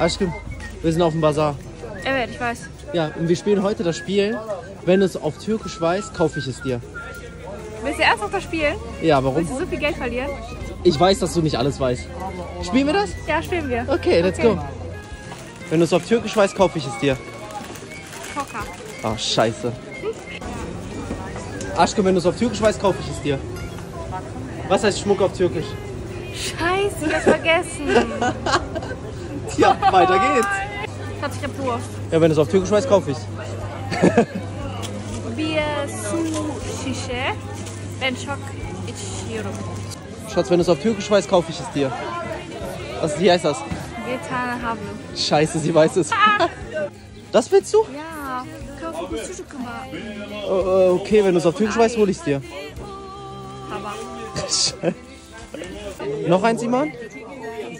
Aşkım, wir sind auf dem Bazar. Evet, ich weiß. Ja, und wir spielen heute das Spiel. Wenn du es auf Türkisch weißt, kaufe ich es dir. Willst du ernsthaft das spielen? Ja, warum? Willst du so viel Geld verlieren? Ich weiß, dass du nicht alles weißt. Spielen wir das? Ja, spielen wir. Okay, let's Okay. go. Wenn du es auf Türkisch weißt, kaufe ich es dir. Coca. Ah, scheiße. Aşkım, wenn du es auf Türkisch weißt, kaufe ich es dir. Was heißt Schmuck auf Türkisch? Scheiße, ich hab's vergessen. Ja, weiter geht's. Schatz, ich hab Durst. Ja, wenn du es auf Türkisch weißt, kaufe ich Bir su şişe. Ben çok içiyorum. Schatz, wenn du es auf Türkisch weißt, kaufe ich es dir. Was, wie heißt das? Bir tane havlu. Scheiße, sie weiß es. Das willst du? Ya, kafa bu çocuk ama. Okay, wenn du es auf Türkisch weißt, hole ich es dir. Noch eins, Iman?